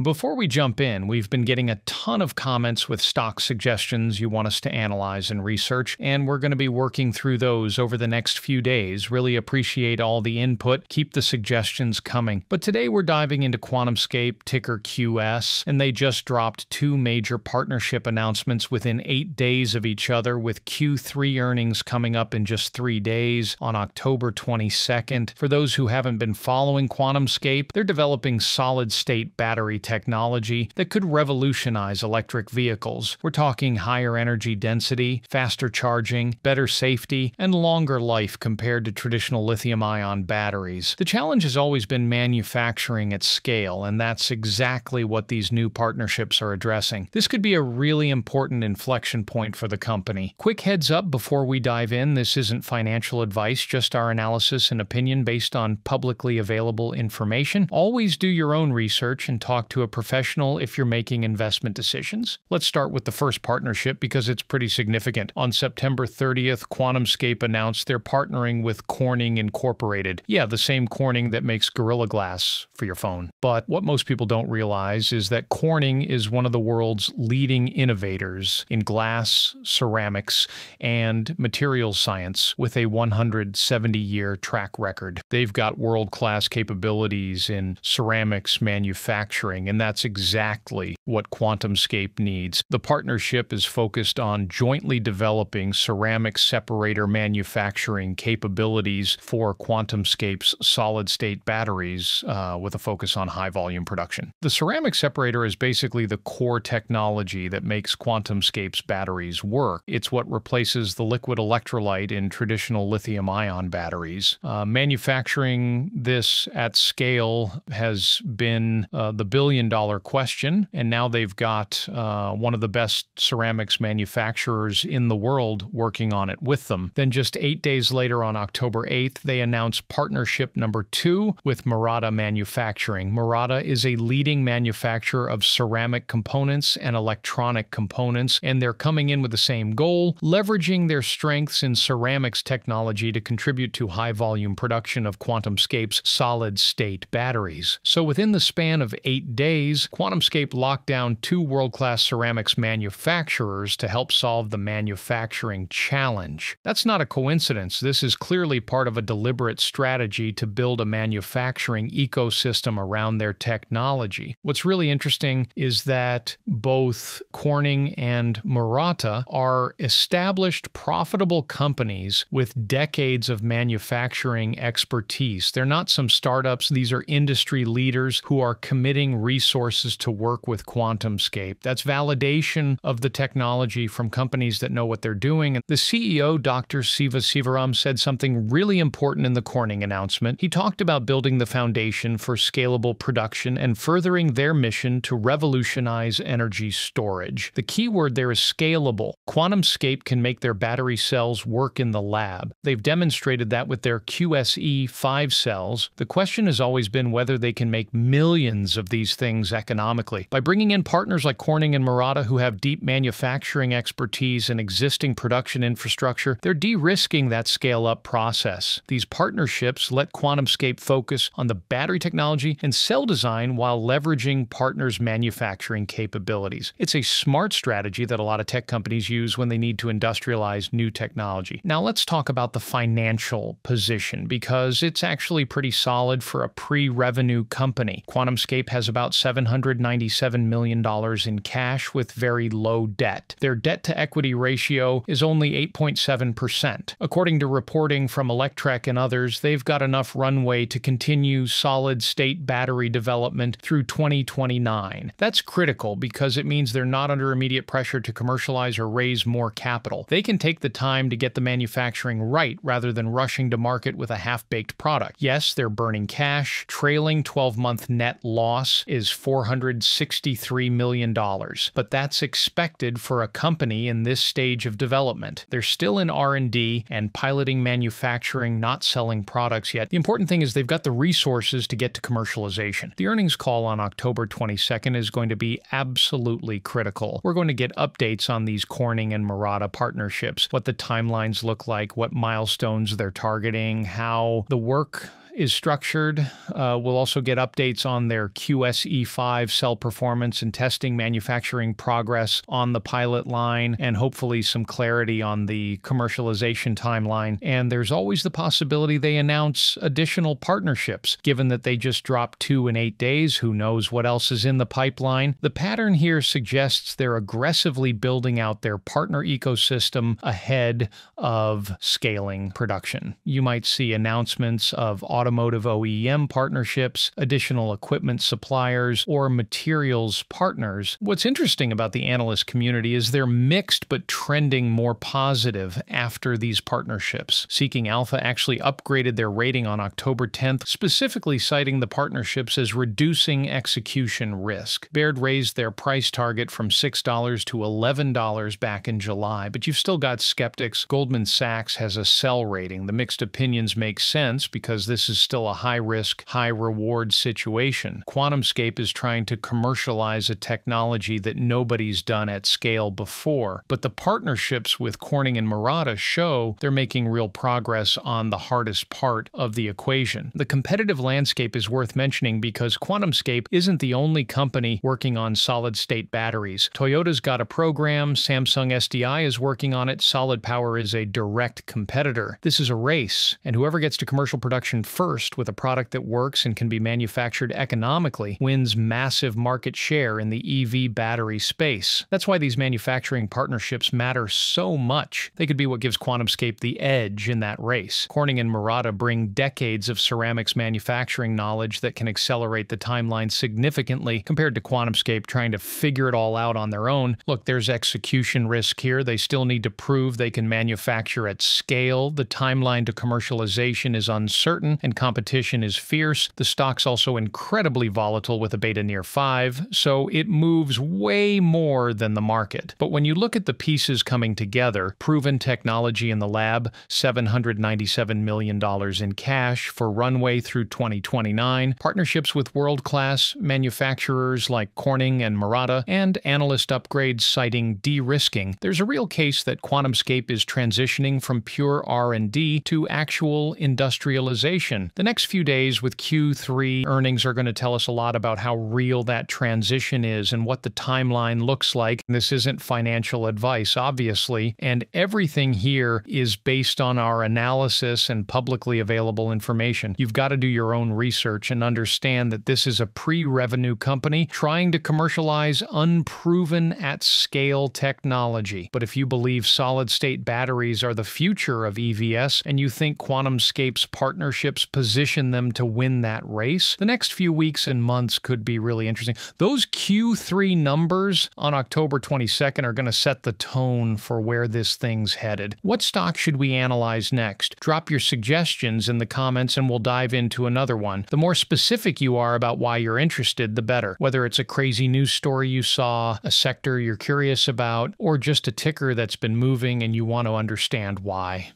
Before we jump in, we've been getting a ton of comments with stock suggestions you want us to analyze and research, and we're going to be working through those over the next few days. Really appreciate all the input. Keep the suggestions coming. But today we're diving into QuantumScape, ticker QS, and they just dropped two major partnership announcements within eight days of each other, with Q3 earnings coming up in just three days on October 22nd. For those who haven't been following QuantumScape, they're developing solid state battery technology that could revolutionize electric vehicles. We're talking higher energy density, faster charging, better safety, and longer life compared to traditional lithium ion batteries. The challenge has always been manufacturing at scale, and that's exactly what these new partnerships are addressing. This could be a really important inflection point for the company. Quick heads up before we dive in this isn't financial advice, just our analysis and opinion based on publicly available information. Always do your own research and talk to to a professional if you're making investment decisions. Let's start with the first partnership because it's pretty significant. On September 30th, QuantumScape announced they're partnering with Corning Incorporated. Yeah, the same Corning that makes Gorilla Glass for your phone. But what most people don't realize is that Corning is one of the world's leading innovators in glass, ceramics, and materials science with a 170 year track record. They've got world class capabilities in ceramics manufacturing and that's exactly what QuantumScape needs. The partnership is focused on jointly developing ceramic separator manufacturing capabilities for QuantumScape's solid state batteries uh, with a focus on high volume production. The ceramic separator is basically the core technology that makes QuantumScape's batteries work. It's what replaces the liquid electrolyte in traditional lithium ion batteries. Uh, manufacturing this at scale has been uh, the billion billion dollar question, and now they've got uh, one of the best ceramics manufacturers in the world working on it with them. Then, just eight days later, on October 8th, they announced partnership number two with Murata Manufacturing. Murata is a leading manufacturer of ceramic components and electronic components, and they're coming in with the same goal leveraging their strengths in ceramics technology to contribute to high volume production of QuantumScape's solid state batteries. So, within the span of eight days, QuantumScape locked down two world class ceramics manufacturers to help solve the manufacturing challenge. That's not a coincidence. This is clearly part of a deliberate strategy to build a manufacturing ecosystem around their technology. What's really interesting is that both Corning and Murata are established, profitable companies with decades of manufacturing expertise. They're not some startups, these are industry leaders who are committing resources to work with QuantumScape. That's validation of the technology from companies that know what they're doing. And the CEO, Dr. Siva Sivaram, said something really important in the Corning announcement. He talked about building the foundation for scalable production and furthering their mission to revolutionize energy storage. The key word there is scalable. QuantumScape can make their battery cells work in the lab. They've demonstrated that with their QSE 5 cells. The question has always been whether they can make millions of these things economically. By bringing in partners like Corning and Murata who have deep manufacturing expertise and existing production infrastructure, they're de risking that scale up process. These partnerships let QuantumScape focus on the battery technology and cell design while leveraging partners' manufacturing capabilities. It's a smart strategy that a lot of tech companies use when they need to industrialize new technology. Now, let's talk about the financial position because it's actually pretty solid for a pre revenue company. QuantumScape has about $797 million in cash with very low debt. Their debt to equity ratio is only 8.7%. According to reporting from Electrek and others, they've got enough runway to continue solid state battery development through 2029. That's critical because it means they're not under immediate pressure to commercialize or raise more capital. They can take the time to get the manufacturing right rather than rushing to market with a half baked product. Yes, they're burning cash. Trailing 12 month net loss is is $463 million, but that's expected for a company in this stage of development. They're still in R&D and piloting manufacturing, not selling products yet. The important thing is they've got the resources to get to commercialization. The earnings call on October 22nd is going to be absolutely critical. We're going to get updates on these Corning and Murata partnerships, what the timelines look like, what milestones they're targeting, how the work is structured. Uh, we'll also get updates on their QSE5 cell performance and testing manufacturing progress on the pilot line, and hopefully some clarity on the commercialization timeline. And there's always the possibility they announce additional partnerships, given that they just dropped two in eight days. Who knows what else is in the pipeline? The pattern here suggests they're aggressively building out their partner ecosystem ahead of scaling production. You might see announcements of automotive OEM partnerships, additional equipment suppliers, or materials partners. What's interesting about the analyst community is they're mixed but trending more positive after these partnerships. Seeking Alpha actually upgraded their rating on October 10th, specifically citing the partnerships as reducing execution risk. Baird raised their price target from $6 to $11 back in July, but you've still got skeptics. Goldman Sachs has a sell rating. The mixed opinions make sense because this is still a high risk, high reward situation. QuantumScape is trying to commercialize a technology that nobody's done at scale before, but the partnerships with Corning and Murata show they're making real progress on the hardest part of the equation. The competitive landscape is worth mentioning because QuantumScape isn't the only company working on solid state batteries. Toyota's got a program, Samsung SDI is working on it, Solid Power is a direct competitor. This is a race, and whoever gets to commercial production first with a product that works and can be manufactured economically wins massive market share in the EV battery space. That's why these manufacturing partnerships matter so much. They could be what gives QuantumScape the edge in that race. Corning and Murata bring decades of ceramics manufacturing knowledge that can accelerate the timeline significantly compared to QuantumScape trying to figure it all out on their own. Look, there's execution risk here. They still need to prove they can manufacture at scale. The timeline to commercialization is uncertain and competition is fierce. The stock's also incredibly volatile with a beta near 5, so it moves way more than the market. But when you look at the pieces coming together, proven technology in the lab, $797 million in cash for runway through 2029, partnerships with world class manufacturers like Corning and Murata, and analyst upgrades citing de risking, there's a real case that QuantumScape is transitioning from pure R&D to actual industrialization. The next few days with Q3 earnings are going to tell us a lot about how real that transition is and what the timeline looks like. This isn't financial advice, obviously, and everything here is based on our analysis and publicly available information. You've got to do your own research and understand that this is a pre-revenue company trying to commercialize unproven at scale technology. But if you believe solid state batteries are the future of EVS and you think QuantumScape's partnerships position them to win that race, the next few weeks and months could be really interesting. Those Q3 numbers on October 22nd are going to set the tone for where this thing's headed. What stock should we analyze next? Drop your suggestions in the comments and we'll dive into another one. The more specific you are about why you're interested, the better. Whether it's a crazy news story you saw, a sector you're curious about, or just a ticker that's been moving and you want to understand why.